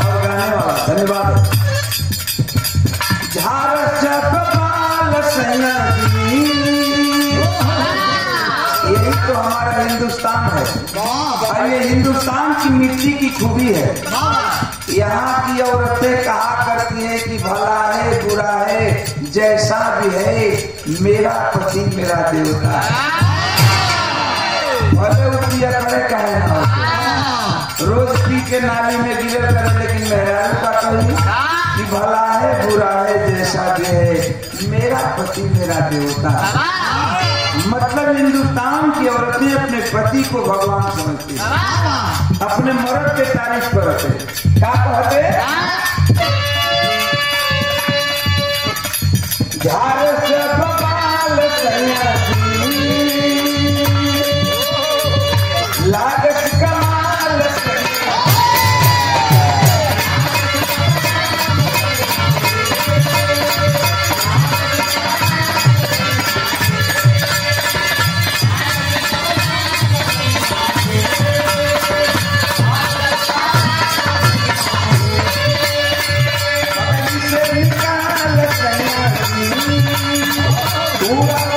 और गाने धन्यवाद। यही तो हमारा हिंदुस्तान है और हिंदुस्तान की मिट्टी की खूबी है यहाँ की औरतें कहा करती हैं कि भला है बुरा है जैसा भी है मेरा पति मेरा देवता है भले उठी अकड़े कहे ना रोज पी के नाली में गिरे कर लेकिन मेहरारू का कि भला है, बुरा है, जैसा भी है। मेरा पति, मेरा देवता। मतलब हिंदुस्तान की औरतें अपने पति को भगवान समझती हैं। अपने मर्द के तारीफ़ करते क्या कहते segura.